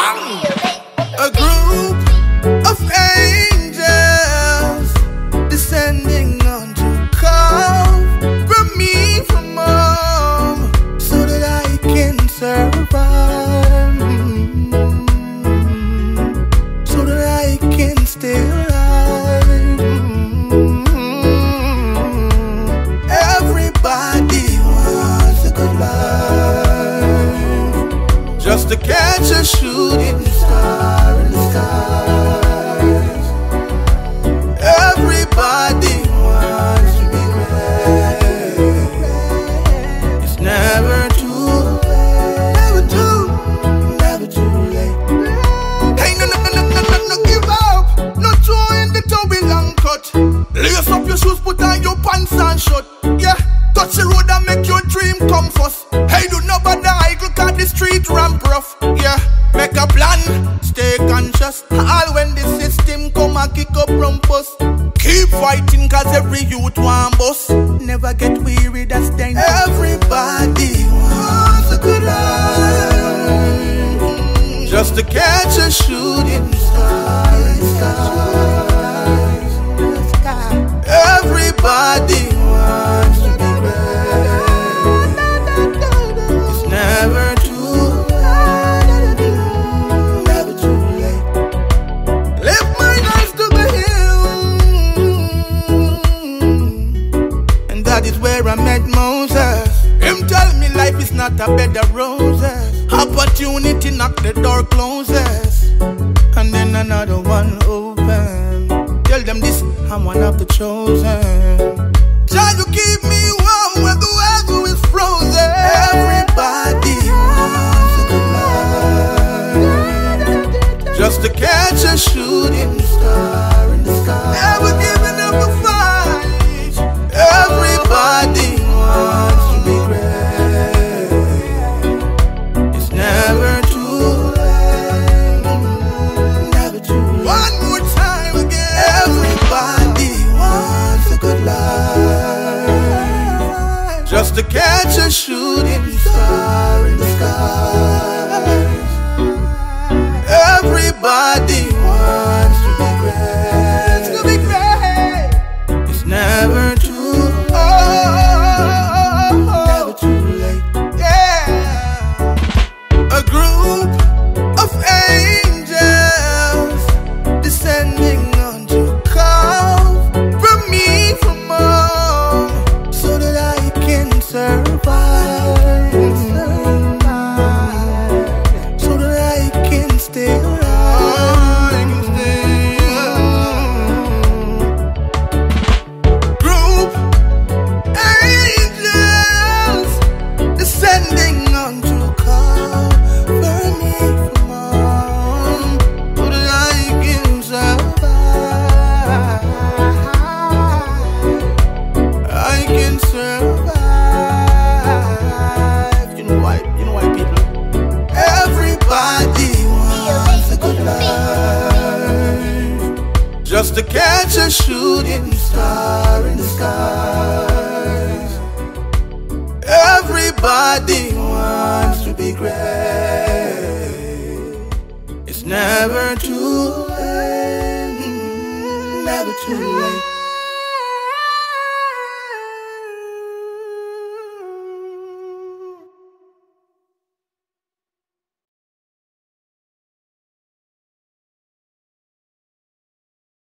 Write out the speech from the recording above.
A group of angels catch a shooting star in the skies. Everybody wants to be great. It's never too late. Never too, never too late. Hey, no, no, no, no, no, no, no, give up. No throwing the towel long cut. Lace up your shoes, put on your pants and shut. Every youth want. Never get weary, that's thing. Everybody wants a good life. Just to catch a shooting star in the skies. Everybody where I met Moses. Him tell me life is not a bed of roses. Opportunity knock the door closes, and then another one open. Tell them this, I'm one of the chosen. Try to keep me warm when the weather is frozen. Everybody wants a good life. Just to catch a shooting star in the sky. To catch a shooting star in the skies. Everybody Just to catch a shooting star in the skies. Everybody wants to be great. It's never too late. Never too late.